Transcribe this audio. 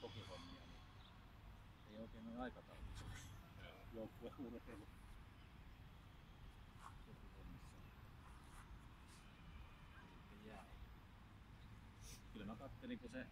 kokihommia, niin ei oikein noin aikataulut joukkueurheilu kokihommissa. Kyllä mä kattelin, kun se